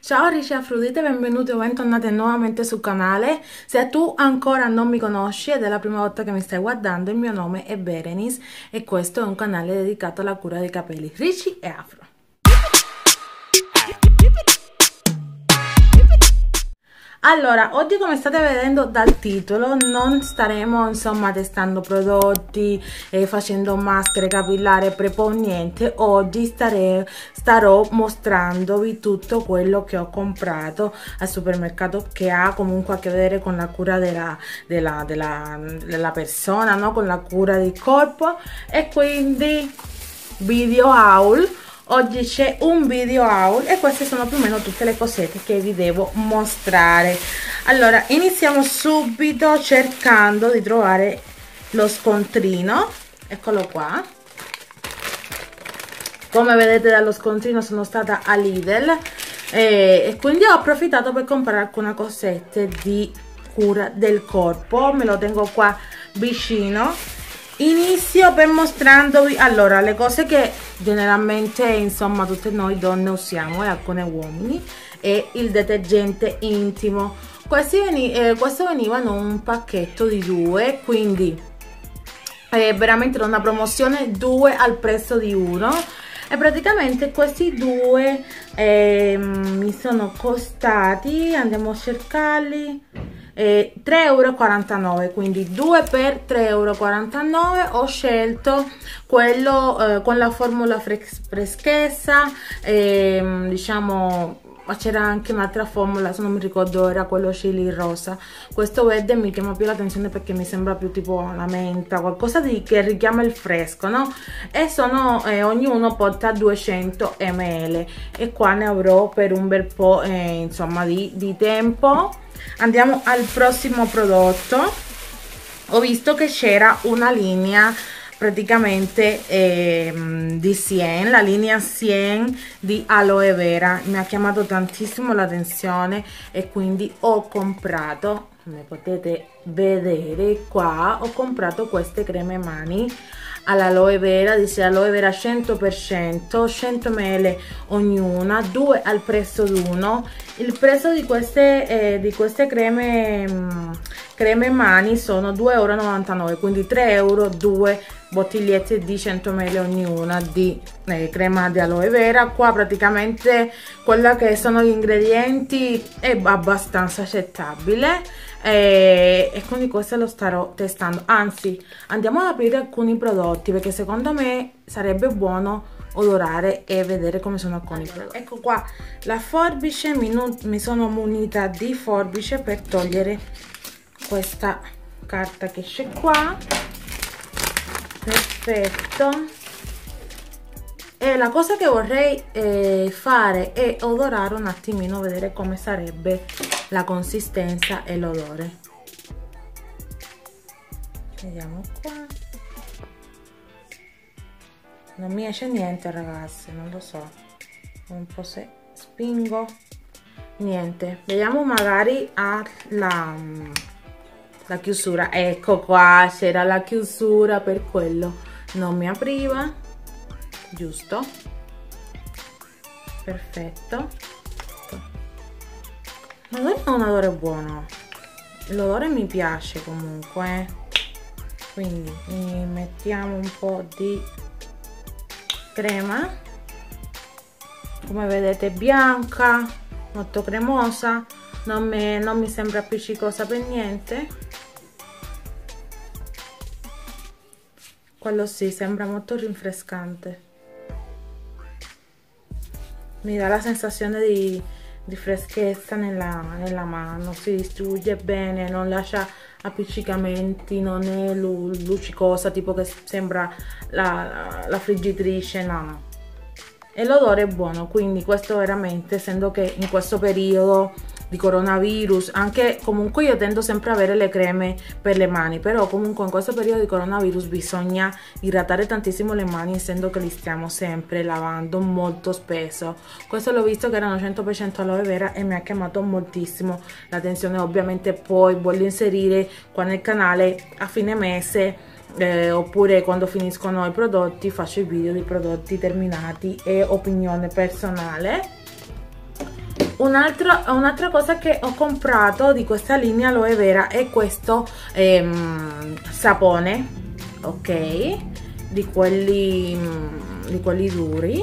Ciao amici Afrodite, benvenuti o bentornati nuovamente sul canale. Se tu ancora non mi conosci ed è la prima volta che mi stai guardando, il mio nome è Berenice e questo è un canale dedicato alla cura dei capelli ricci e afro. Allora, oggi come state vedendo dal titolo non staremo insomma testando prodotti e facendo maschere capillare prepo niente, oggi stare, starò mostrandovi tutto quello che ho comprato al supermercato che ha comunque a che vedere con la cura della, della, della, della persona, no? con la cura del corpo. E quindi video haul oggi c'è un video haul e queste sono più o meno tutte le cosette che vi devo mostrare. Allora iniziamo subito cercando di trovare lo scontrino. Eccolo qua. Come vedete dallo scontrino sono stata a Lidl e, e quindi ho approfittato per comprare alcune cosette di cura del corpo. Me lo tengo qua vicino inizio per mostrandovi allora le cose che generalmente insomma tutte noi donne usiamo e alcune uomini e il detergente intimo. Questi, veni eh, questo veniva in un pacchetto di due quindi è veramente una promozione due al prezzo di uno. E praticamente questi due eh, mi sono costati andiamo a cercarli eh, 3,49 euro quindi 2 per 3,49 euro ho scelto quello eh, con la formula freschezza eh, diciamo ma c'era anche un'altra formula se non mi ricordo era quello chili rosa. Questo verde mi chiama più l'attenzione perché mi sembra più tipo la menta qualcosa di, che richiama il fresco no? E sono eh, ognuno porta 200 ml e qua ne avrò per un bel po' eh, insomma di, di tempo. Andiamo al prossimo prodotto. Ho visto che c'era una linea praticamente eh, di Sien, la linea Sien di aloe vera. Mi ha chiamato tantissimo l'attenzione e quindi ho comprato come potete vedere qua ho comprato queste creme mani all'aloe vera, dice aloe vera 100%, 100 ml ognuna, 2 al prezzo di uno. Il prezzo di queste, eh, di queste creme, mh, mm, creme mani sono 2,99 euro, quindi 3 euro, 2 bottigliette di 100 ml ognuna di eh, crema di aloe vera. Qua praticamente quella che sono gli ingredienti è abbastanza accettabile e, e quindi questo lo starò testando. Anzi andiamo ad aprire alcuni prodotti perché secondo me sarebbe buono odorare e vedere come sono alcuni prodotti. ecco qua la forbice mi, mi sono munita di forbice per togliere questa carta che c'è qua. Perfetto e la cosa che vorrei eh, fare è odorare un attimino vedere come sarebbe la consistenza e l'odore. Vediamo qua. Non mi esce niente ragazzi non lo so. Un po' se spingo. Niente. Vediamo magari alla la chiusura. Ecco qua c'era la chiusura per quello. Non mi apriva giusto. Perfetto. L'odore è un odore buono. L'odore mi piace comunque quindi mettiamo un po' di crema. Come vedete bianca molto cremosa. Non mi, non mi sembra appiccicosa per niente. Quello sì sembra molto rinfrescante mi dà la sensazione di, di freschezza nella, nella, mano, si distrugge bene, non lascia appiccicamenti, non è luccicosa, tipo che sembra la, la friggitrice, no, no. E l'odore è buono, quindi questo veramente, essendo che in questo periodo di coronavirus anche comunque io tendo sempre a avere le creme per le mani però comunque in questo periodo di coronavirus bisogna idratare tantissimo le mani essendo che li stiamo sempre lavando molto spesso. Questo l'ho visto che erano 100% aloe vera e mi ha chiamato moltissimo l'attenzione. Ovviamente poi voglio inserire qua nel canale a fine mese eh, oppure quando finiscono i prodotti faccio i video di prodotti terminati e opinione personale un'altra un cosa che ho comprato di questa linea aloe vera è questo ehm, sapone ok? Di quelli mm, di quelli duri.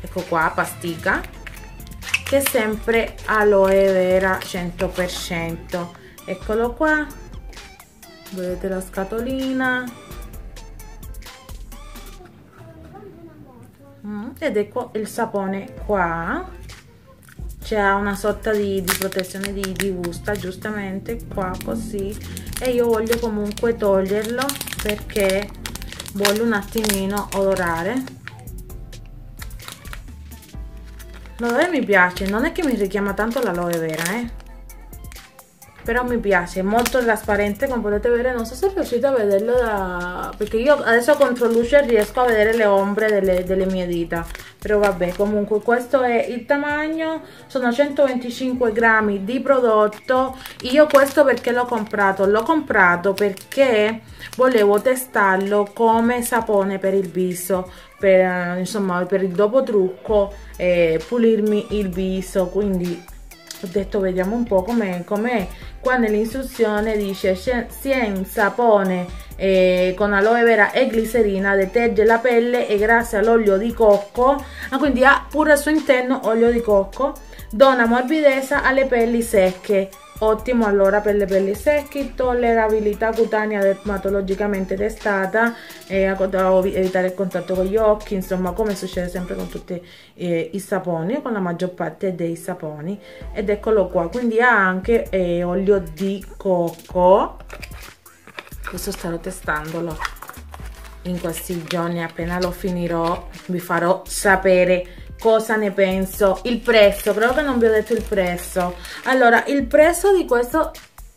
Ecco qua pastica che è sempre aloe vera 100% eccolo qua. Vedete la scatolina? Mm, ed ecco il sapone qua c'è una sorta di, di protezione di, di busta giustamente qua così. E io voglio comunque toglierlo perché voglio un attimino odorare. L'odore mi piace non è che mi richiama tanto l'aloe vera eh però mi piace, è molto trasparente come potete vedere, non so se riuscite a vederlo da... perché io adesso contro luce riesco a vedere le ombre delle, delle mie dita. Però vabbè comunque questo è il tamagnio sono 125 grammi di prodotto. Io questo perché l'ho comprato? L'ho comprato perché volevo testarlo come sapone per il viso per insomma per il dopo trucco e pulirmi il viso quindi ho detto vediamo un po' com'è com'è qua nell'istruzione dice in sapone eh, con aloe vera e glicerina deterge la pelle e grazie all'olio di cocco. Ah, quindi ha pure al suo interno olio di cocco. Dona morbidezza alle pelli secche ottimo allora per le pelli secche, tollerabilità cutanea dermatologicamente testata, eh, evitare il contatto con gli occhi, insomma come succede sempre con tutti eh, i saponi, con la maggior parte dei saponi. Ed eccolo qua, quindi ha anche eh, olio di cocco, questo starò testandolo in questi giorni appena lo finirò vi farò sapere cosa ne penso. Il prezzo credo che non vi ho detto il prezzo. Allora il prezzo di questo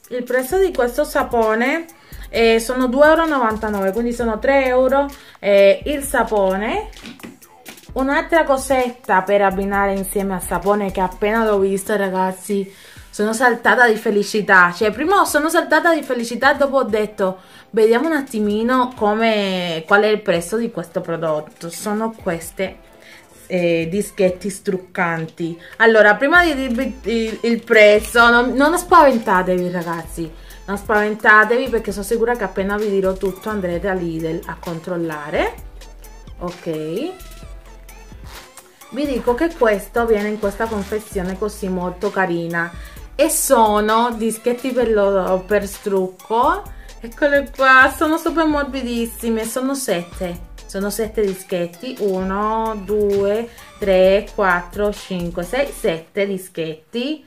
il prezzo di questo sapone eh, sono 2,99 euro quindi sono 3 euro eh, il sapone. Un'altra cosetta per abbinare insieme al sapone che appena l'ho visto ragazzi sono saltata di felicità. Cioè prima sono saltata di felicità dopo ho detto vediamo un attimino come qual è il prezzo di questo prodotto. Sono queste eh, dischetti struccanti. Allora prima di dirvi il, il prezzo non, non spaventatevi ragazzi. Non spaventatevi perché sono sicura che appena vi dirò tutto andrete a Lidl a controllare. Ok. Vi dico che questo viene in questa confezione così molto carina. E sono dischetti per, lo, per strucco. Eccole qua sono super morbidissime sono sette sono 7 dischetti. 1 2 3 4 5 6 7 dischetti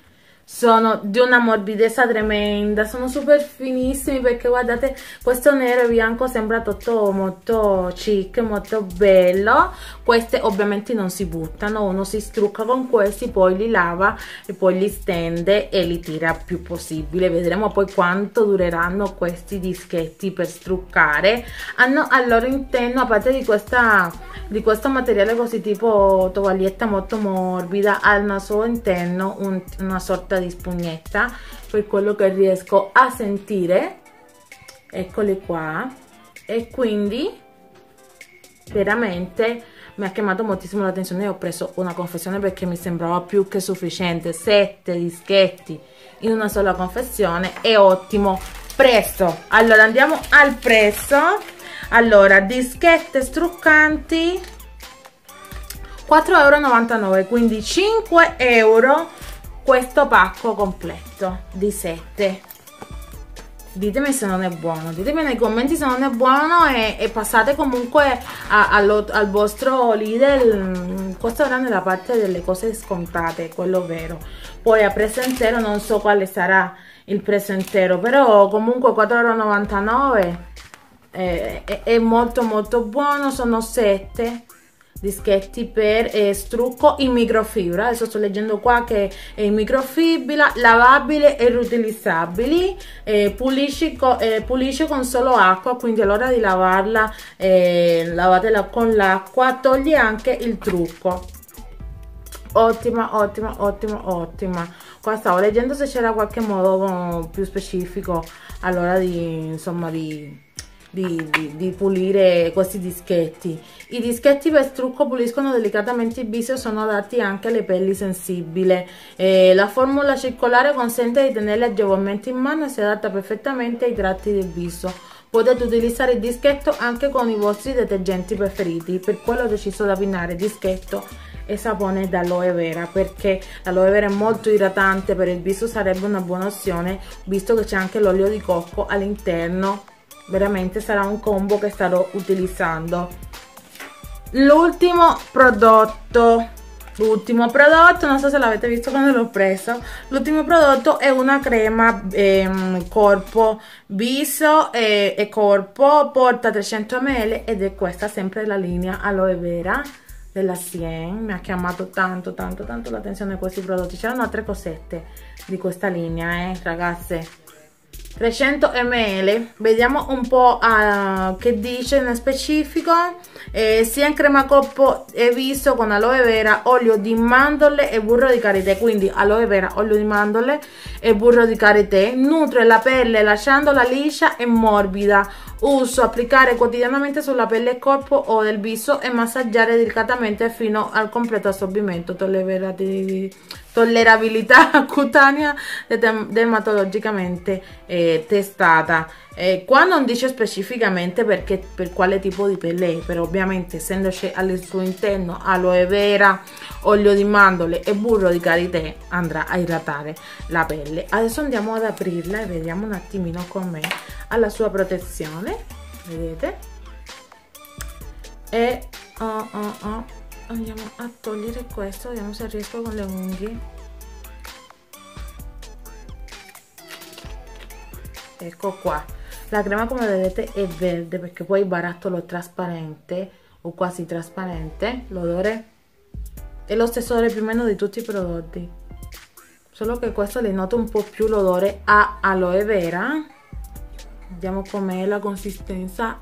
sono di una morbidezza tremenda sono super finissimi perché guardate questo nero e bianco sembra tutto molto chic molto bello. Queste ovviamente non si buttano uno si strucca con questi poi li lava e poi li stende e li tira più possibile. Vedremo poi quanto dureranno questi dischetti per struccare. Hanno al loro interno a parte di questa di questo materiale così tipo tovaglietta molto morbida al suo interno un, una sorta di spugnetta per quello che riesco a sentire eccole qua e quindi veramente mi ha chiamato moltissimo l'attenzione e ho preso una confezione perché mi sembrava più che sufficiente. Sette dischetti in una sola confezione è ottimo. Prezzo allora andiamo al prezzo allora dischette struccanti 4,99 euro quindi 5 euro questo pacco completo di 7 ditemi se non è buono ditemi nei commenti se non è buono e, e passate comunque a, allo, al vostro Lidl questo era nella parte delle cose scontate quello vero. Poi a prezzo intero non so quale sarà il prezzo intero però comunque 4,99 è, è, è molto molto buono sono 7 dischetti per eh, strucco in microfibra. Adesso sto leggendo qua che è in microfibra lavabile e riutilizzabili eh, pulisce, co, eh, pulisce, con solo acqua quindi all'ora di lavarla eh, lavatela con l'acqua toglie anche il trucco. Ottima ottima ottima ottima. Qua stavo leggendo se c'era qualche modo più specifico all'ora di insomma di di, di, di, pulire questi dischetti. I dischetti per trucco puliscono delicatamente il viso e sono adatti anche alle pelli sensibili. Eh, la formula circolare consente di tenerli agevolmente in mano e si adatta perfettamente ai tratti del viso. Potete utilizzare il dischetto anche con i vostri detergenti preferiti, per quello ho deciso di abbinare dischetto e sapone d'aloe vera perché l'aloe vera è molto idratante per il viso sarebbe una buona opzione visto che c'è anche l'olio di cocco all'interno veramente sarà un combo che starò utilizzando. L'ultimo prodotto l'ultimo prodotto non so se l'avete visto quando l'ho preso l'ultimo prodotto è una crema ehm, corpo viso e, e corpo porta 300 ml ed è questa sempre la linea aloe vera della Sien. Mi ha chiamato tanto tanto tanto l'attenzione questi prodotti. C'erano altre cosette di questa linea eh ragazze 300 ml vediamo un po' uh, che dice nel specifico. Eh, sia in crema corpo e viso con aloe vera olio di mandorle e burro di karité. Quindi aloe vera olio di mandorle e burro di karité. Nutre la pelle lasciandola liscia e morbida uso applicare quotidianamente sulla pelle e corpo o del viso e massaggiare delicatamente fino al completo assorbimento. Tollerabilità cutanea dermatologicamente eh, testata. Eh, qua non dice specificamente perché, per quale tipo di pelle è però ovviamente essendoci al suo interno aloe vera olio di mandorle e burro di karité andrà a idratare la pelle. Adesso andiamo ad aprirla e vediamo un attimino com'è alla sua protezione vedete? E oh, oh, oh, andiamo a togliere questo vediamo se riesco con le unghie. Ecco qua. La crema come vedete è verde perché poi barattolo trasparente o quasi trasparente l'odore è lo stesso odore più o meno di tutti i prodotti. Solo che questo le noto un po' più l'odore a aloe vera vediamo com'è la consistenza.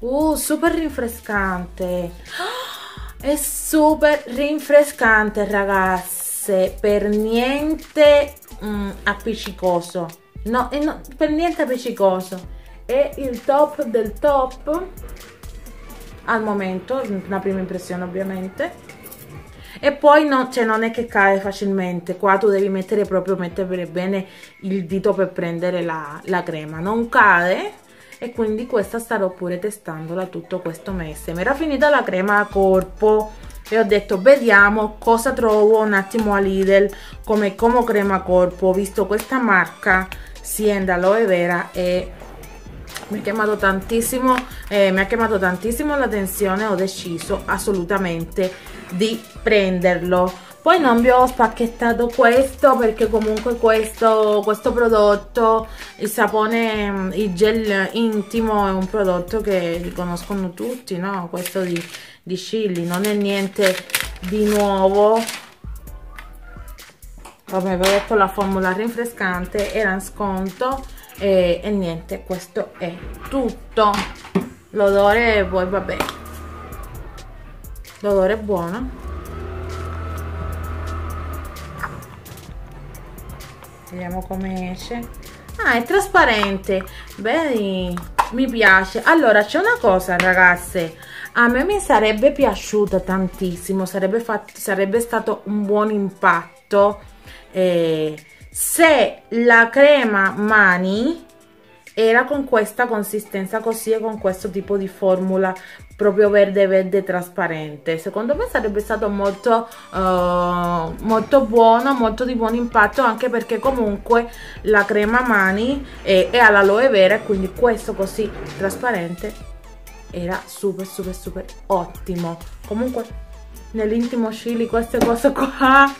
Uh super rinfrescante. È super rinfrescante ragazze. Per niente mm, appiccicoso. No, no per niente appiccicoso. È il top del top al momento una prima impressione ovviamente e poi no, cioè non è che cade facilmente. Qua tu devi mettere proprio mettere bene il dito per prendere la, la crema. Non cade e quindi questa starò pure testandola tutto questo mese. Mi era finita la crema a corpo e ho detto vediamo cosa trovo un attimo a Lidl come como crema corpo. Visto questa marca Sienda Aloe Vera e mi ha chiamato tantissimo eh, mi ha chiamato tantissimo l'attenzione ho deciso assolutamente di prenderlo. Poi non vi ho spacchettato questo perché comunque questo, questo prodotto il sapone il gel intimo è un prodotto che riconoscono tutti no? Questo di, di Chili non è niente di nuovo. Come vi ho detto la formula rinfrescante era in sconto e, e niente questo è tutto. L'odore poi vabbè l'odore è buono. Vediamo come esce. Ah è trasparente. Beh mi piace. Allora c'è una cosa ragazze. A me mi sarebbe piaciuta tantissimo sarebbe, fatto, sarebbe stato un buon impatto eh, se la crema mani era con questa consistenza così e con questo tipo di formula proprio verde verde trasparente. Secondo me sarebbe stato molto uh, molto buono molto di buon impatto anche perché comunque la crema mani è, è all'aloe vera quindi questo così trasparente era super super super ottimo. Comunque nell'intimo chili queste cose qua.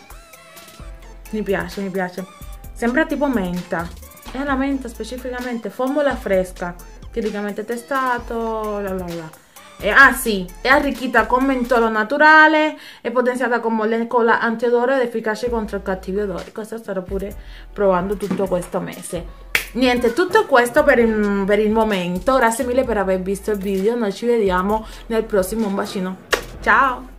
Mi piace mi piace. Sembra tipo menta. È la menta specificamente formula fresca tipicamente testato la la la e, ah sì, è arricchita con mentolo naturale e potenziata con molecola antiodore ed efficace contro i cattivi odori. Questo starò pure provando tutto questo mese. Niente, tutto questo per il, per il momento. Grazie mille per aver visto il video. Noi ci vediamo nel prossimo. Un bacino. Ciao!